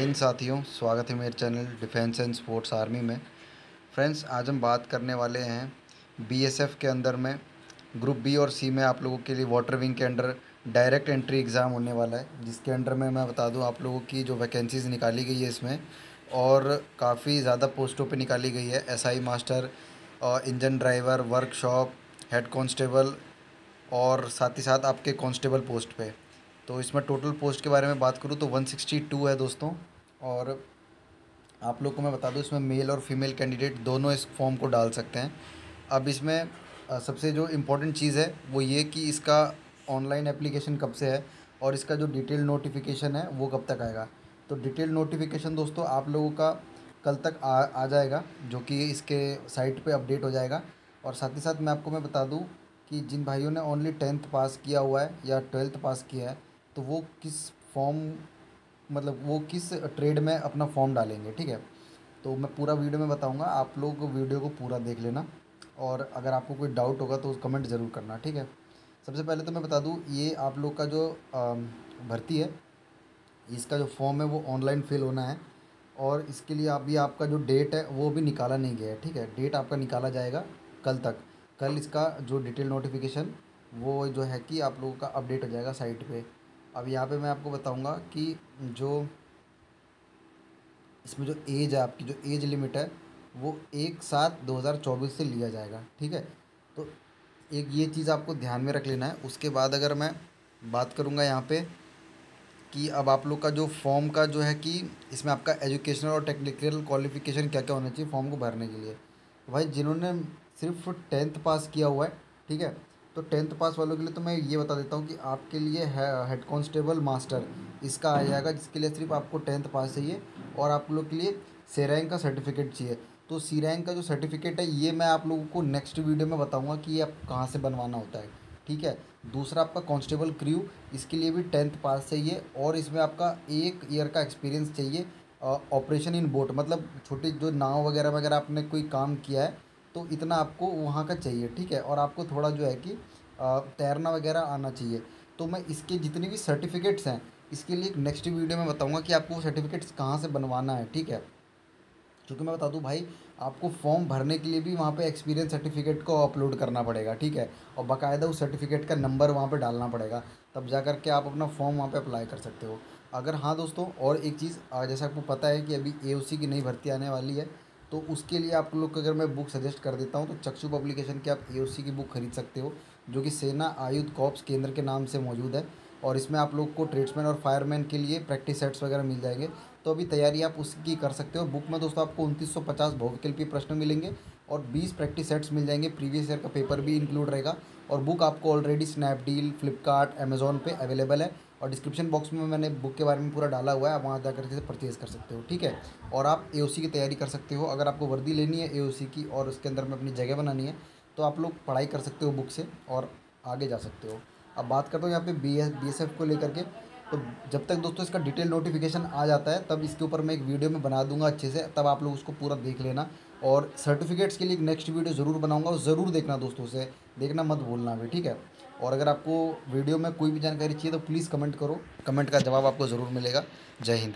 हिंद साथियों, स्वागत है मेरे channel defence and sports army में। फ्रेंड्स, आज हम बात करने वाले हैं बीएसएफ के अंदर में। ग्रुप बी और सी में आप लोगों के लिए वाटर विंग के अंडर डायरेक्ट एंट्री एग्ज़ाम होने वाला है, जिसके अंडर में मैं बता दूँ आप लोगों की जो वैकेंसीज़ निकाली गई है इसमें, और काफ़ी ज़्यादा पोस्टों पे निकाली गई है। SI master engine driver, workshop, head constable और साथ ही साथ आपके कांस्टेबल पोस्ट पे। तो इसमें टोटल पोस्ट के बारे में बात करूँ तो वन सिक्सटी टू है दोस्तों। और आप लोग को मैं बता दूँ, इसमें मेल और फीमेल कैंडिडेट दोनों इस फॉर्म को डाल सकते हैं। अब इसमें सबसे जो इम्पोर्टेंट चीज़ है, वो ये कि इसका ऑनलाइन एप्लीकेशन कब से है और इसका जो डिटेल नोटिफिकेशन है, वो कब तक आएगा। तो डिटेल नोटिफिकेशन दोस्तों, आप लोगों का कल तक आ आ जाएगा, जो कि इसके साइट पे अपडेट हो जाएगा। और साथ ही साथ मैं आपको मैं बता दूँ कि जिन भाइयों ने ओनली टेंथ पास किया हुआ है या ट्वेल्थ पास किया है तो वो किस फॉर्म मतलब वो किस ट्रेड में अपना फॉर्म डालेंगे, ठीक है? तो मैं पूरा वीडियो में बताऊँगा, आप लोग वीडियो को पूरा देख लेना और अगर आपको कोई डाउट होगा तो कमेंट ज़रूर करना, ठीक है? सबसे पहले तो मैं बता दूँ, ये आप लोग का जो भर्ती है, इसका जो फॉर्म है वो ऑनलाइन फिल होना है और इसके लिए अभी आप आपका जो डेट है वो भी निकाला नहीं गया है, ठीक है? डेट आपका निकाला जाएगा कल तक। कल इसका जो डिटेल नोटिफिकेशन वो जो है कि आप लोगों का अपडेट हो जाएगा साइट पे। अब यहाँ पे मैं आपको बताऊँगा कि जो इसमें जो एज है आपकी, जो एज लिमिट है, वो एक सात दो हज़ार चौबीस से लिया जाएगा, ठीक है? तो एक ये चीज़ आपको ध्यान में रख लेना है। उसके बाद अगर मैं बात करूँगा यहाँ पे कि अब आप लोग का जो फॉर्म का जो है कि इसमें आपका एजुकेशनल और टेक्निकल क्वालिफिकेशन क्या क्या होना चाहिए फॉर्म को भरने के लिए। भाई, जिन्होंने सिर्फ़ टेंथ पास किया हुआ है, ठीक है? तो टेंथ पास वालों के लिए तो मैं ये बता देता हूँ कि आपके लिए हेड कॉन्स्टेबल मास्टर। इसका आ जाएगा, जिसके लिए सिर्फ़ आपको टेंथ पास चाहिए और आप लोग के लिए सी रैंक का सर्टिफिकेट चाहिए। तो सी रैंक का जो सर्टिफिकेट है, ये मैं आप लोगों को नेक्स्ट वीडियो में बताऊँगा कि ये आप कहाँ से बनवाना होता है। ठीक है? दूसरा आपका कांस्टेबल क्रू इसके लिए भी टेंथ पास चाहिए और इसमें आपका एक ईयर का एक्सपीरियंस चाहिए ऑपरेशन इन बोट मतलब छोटी जो नाव वगैरह वगैरह आपने कोई काम किया है तो इतना आपको वहाँ का चाहिए, ठीक है? और आपको थोड़ा जो है कि तैरना वगैरह आना चाहिए। तो मैं इसके जितने भी सर्टिफिकेट्स हैं, इसके लिए एक नेक्स्ट वीडियो में बताऊँगा कि आपको सर्टिफिकेट्स कहाँ से बनवाना है, ठीक है? क्योंकि मैं बता दूँ भाई, आपको फॉर्म भरने के लिए भी वहाँ पे एक्सपीरियंस सर्टिफिकेट को अपलोड करना पड़ेगा, ठीक है? और बाकायदा उस सर्टिफिकेट का नंबर वहाँ पे डालना पड़ेगा, तब जा कर के आप अपना फॉर्म वहाँ पे अप्लाई कर सकते हो। अगर हाँ दोस्तों, और एक चीज़ जैसा आपको पता है कि अभी ए की नई भर्ती आने वाली है तो उसके लिए आप लोग को अगर मैं बुक सजेस्ट कर देता हूँ तो चक्षु पब्लिकेशन की आप ए की बुक खरीद सकते हो, जो कि सेना आयुध कॉप्स केंद्र के नाम से मौजूद है। और इसमें आप लोग को ट्रेड्समैन और फायरमैन के लिए प्रैक्टिस सेट्स वगैरह मिल जाएँगे। तो अभी तैयारी आप उसकी कर सकते हो। बुक में दोस्तों आपको उनतीस सौ पचास बहुविकल्पीय प्रश्न मिलेंगे और बीस प्रैक्टिस सेट्स मिल जाएँगे। प्रीवियस ईयर का पेपर भी इंक्लूड रहेगा। और बुक आपको ऑलरेडी स्नैपडील फ्लिपकार्ट अमेज़ोन पर अवेलेबल है। और डिस्क्रिप्शन बॉक्स में मैंने बुक के बारे में पूरा डाला हुआ है, आप वहाँ जाकर के परचेज़ कर सकते हो, ठीक है? और आप ए की तैयारी कर सकते हो। अगर आपको वर्दी लेनी है एओसी की और उसके अंदर में अपनी जगह बनानी है तो आप लोग पढ़ाई कर सकते हो बुक से और आगे जा सकते हो। अब बात करता हूँ यहाँ पे B S B S F को लेकर के। तो जब तक दोस्तों इसका डिटेल नोटिफिकेशन आ जाता है, तब इसके ऊपर मैं एक वीडियो में बना दूँगा अच्छे से, तब आप लोग उसको पूरा देख लेना। और सर्टिफिकेट्स के लिए एक नेक्स्ट वीडियो ज़रूर बनाऊँगा, और ज़रूर देखना दोस्तों से देखना मत भूलना भी, ठीक है? और अगर आपको वीडियो में कोई भी जानकारी चाहिए तो प्लीज़ कमेंट करो। कमेंट का जवाब आपको ज़रूर मिलेगा। जय हिंद।